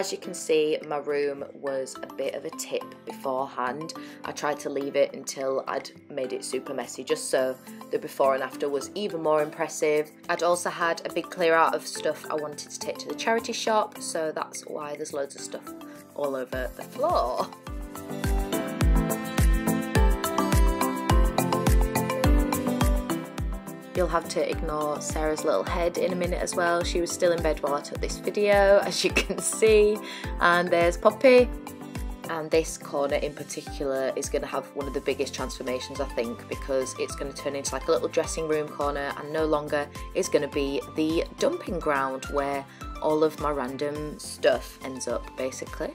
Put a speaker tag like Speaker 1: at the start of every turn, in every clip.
Speaker 1: As you can see, my room was a bit of a tip beforehand. I tried to leave it until I'd made it super messy just so the before and after was even more impressive. I'd also had a big clear out of stuff I wanted to take to the charity shop, so that's why there's loads of stuff all over the floor. You'll have to ignore Sarah's little head in a minute as well. She was still in bed while I took this video, as you can see. And there's Poppy. And this corner in particular is going to have one of the biggest transformations, I think, because it's going to turn into like a little dressing room corner and no longer is going to be the dumping ground where all of my random stuff ends up, basically.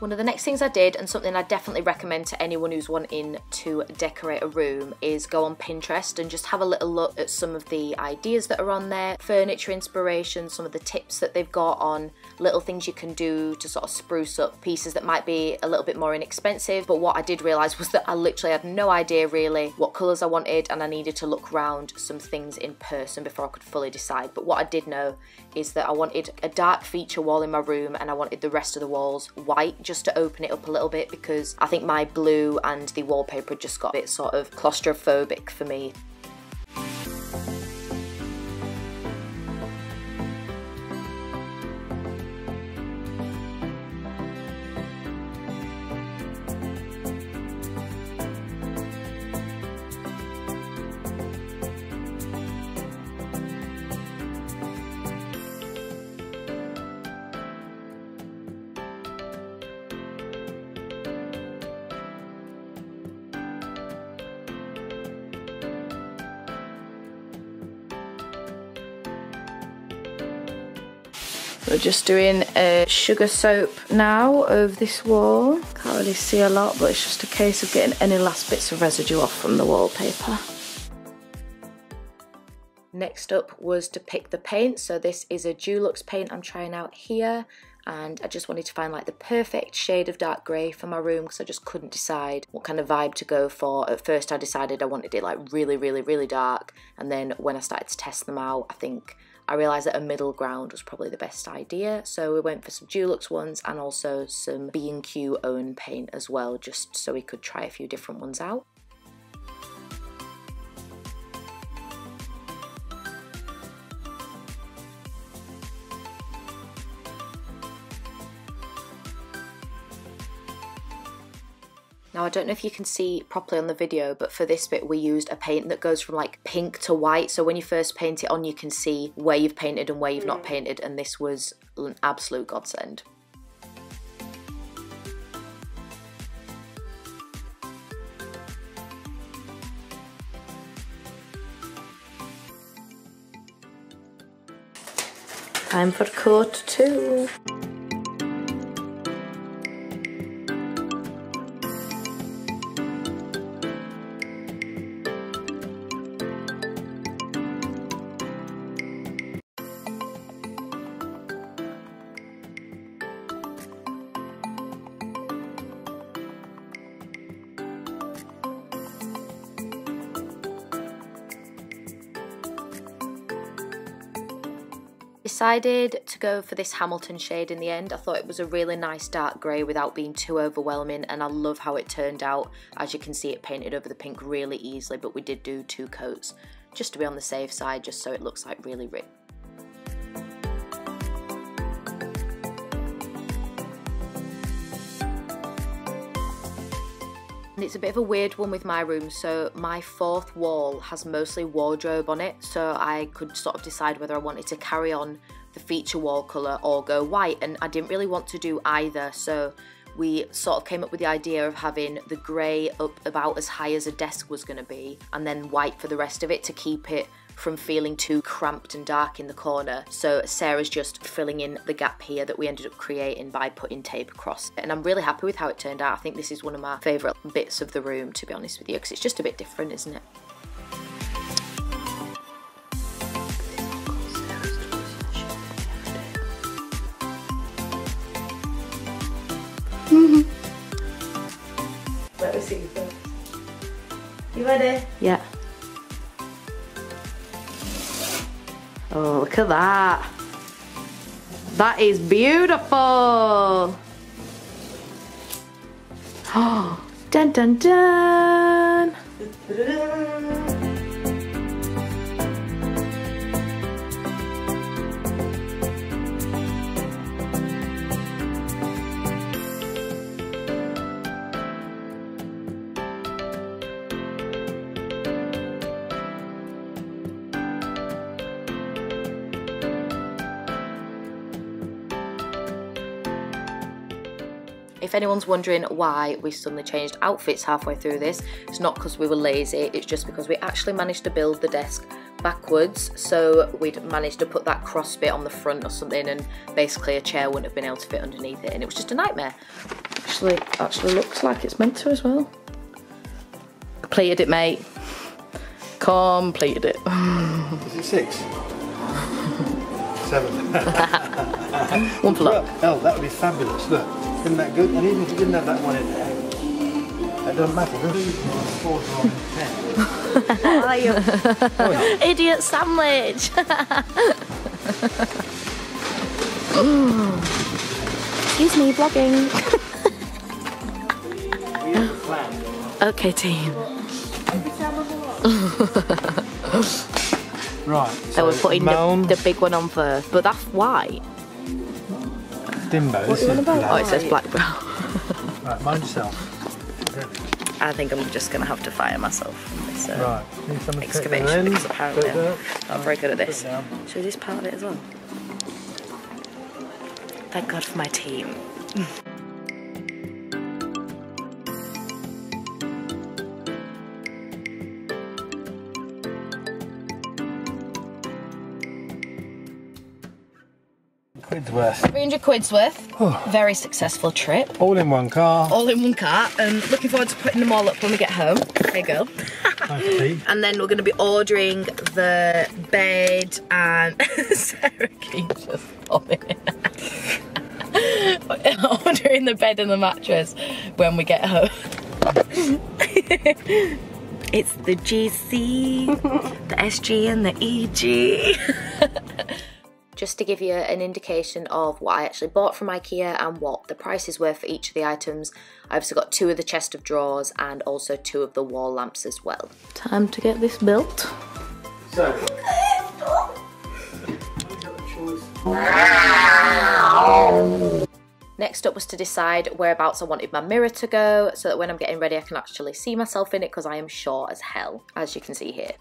Speaker 1: One of the next things I did, and something I definitely recommend to anyone who's wanting to decorate a room, is go on Pinterest and just have a little look at some of the ideas that are on there, furniture inspiration, some of the tips that they've got on little things you can do to sort of spruce up pieces that might be a little bit more inexpensive. But what I did realise was that I literally had no idea really what colours I wanted and I needed to look around some things in person before I could fully decide. But what I did know is that I wanted a dark feature wall in my room and I wanted the rest of the walls white just to open it up a little bit because I think my blue and the wallpaper just got a bit sort of claustrophobic for me. We're just doing a sugar soap now of this wall. Can't really see a lot, but it's just a case of getting any last bits of residue off from the wallpaper. Next up was to pick the paint. So this is a Dulux paint I'm trying out here. And I just wanted to find like the perfect shade of dark grey for my room because I just couldn't decide what kind of vibe to go for. At first I decided I wanted it like really, really, really dark. And then when I started to test them out, I think I realised that a middle ground was probably the best idea. So we went for some Dulux ones and also some B&Q own paint as well, just so we could try a few different ones out. Now I don't know if you can see properly on the video, but for this bit we used a paint that goes from like pink to white. So when you first paint it on, you can see where you've painted and where you've not mm. painted. And this was an absolute godsend. Time for coat two. Decided to go for this Hamilton shade in the end. I thought it was a really nice dark grey without being too overwhelming and I love how it turned out. As you can see it painted over the pink really easily but we did do two coats just to be on the safe side just so it looks like really rich. It's a bit of a weird one with my room so my fourth wall has mostly wardrobe on it so I could sort of decide whether I wanted to carry on the feature wall colour or go white and I didn't really want to do either. So we sort of came up with the idea of having the grey up about as high as a desk was going to be and then white for the rest of it to keep it from feeling too cramped and dark in the corner. So Sarah's just filling in the gap here that we ended up creating by putting tape across. And I'm really happy with how it turned out. I think this is one of my favourite bits of the room, to be honest with you, because it's just a bit different, isn't it? Mm-hmm. Let me see you first. You ready? Yeah. Oh, look at that. That is beautiful. Oh, dun dun dun. If anyone's wondering why we suddenly changed outfits halfway through this, it's not because we were lazy, it's just because we actually managed to build the desk backwards so we'd managed to put that cross bit on the front or something and basically a chair wouldn't have been able to fit underneath it and it was just a nightmare. Actually, actually looks like it's meant to as well. Completed it mate. Completed it.
Speaker 2: Is it six? Seven.
Speaker 1: One for luck.
Speaker 2: Oh, that would be fabulous. Look, isn't that good? And even if you didn't have that one in there, that doesn't matter. does it? Four on ten.
Speaker 1: Idiot sandwich. Excuse me, vlogging.
Speaker 2: We have.
Speaker 1: Okay, team.
Speaker 2: Right.
Speaker 1: So we're putting the, the big one on first, but that's white.
Speaker 2: Dimbo. This is
Speaker 1: Oh, it says black brown.
Speaker 2: Right, mind yourself.
Speaker 1: I think I'm just gonna have to fire myself from this uh,
Speaker 2: Right. Need someone
Speaker 1: excavation
Speaker 2: them in.
Speaker 1: because apparently I'm, I'm very good at this.
Speaker 2: down.
Speaker 1: Should we do this part of it as well? Thank God for my team.
Speaker 2: worth.
Speaker 1: 300 quid's worth. Very successful trip.
Speaker 2: All in one car.
Speaker 1: All in one car. Um, looking forward to putting them all up when we get home. There you go. And then we're going to be ordering the bed and Sarah keeps just popping in. ordering the bed and the mattress when we get home. it's the GC, the SG and the EG. Just to give you an indication of what I actually bought from IKEA and what the prices were for each of the items, I've also got two of the chest of drawers and also two of the wall lamps as well. Time to get this built.
Speaker 2: So.
Speaker 1: Next up was to decide whereabouts I wanted my mirror to go so that when I'm getting ready I can actually see myself in it because I am short as hell, as you can see here.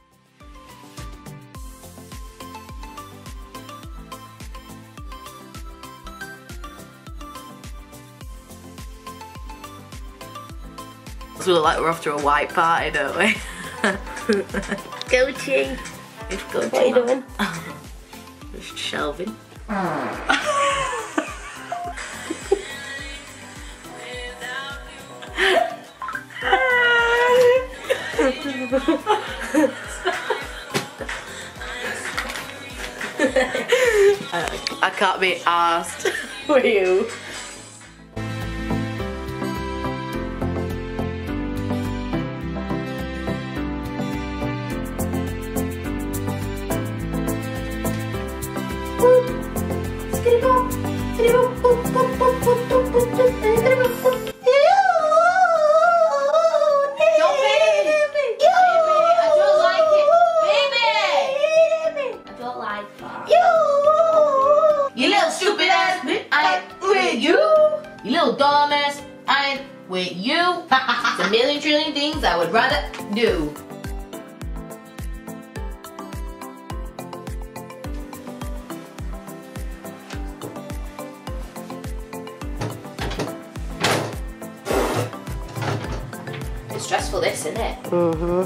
Speaker 1: We look like we're off to a white party, don't we? Gucci. It's Gucci. What are you doing? Just shelving. I can't be asked for you. You little stupid ass bitch, I ain't with you. You little dumb ass, I ain't with you. It's a million trillion things I would rather do. It's stressful this, isn't it?
Speaker 2: Mm-hmm.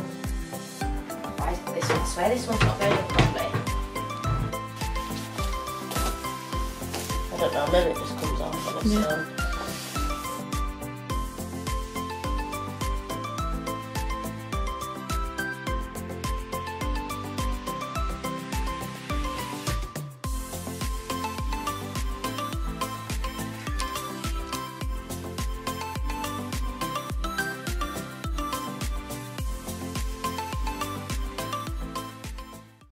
Speaker 1: Why is this one? I swear this one's not going I don't know, maybe it just comes off on its own.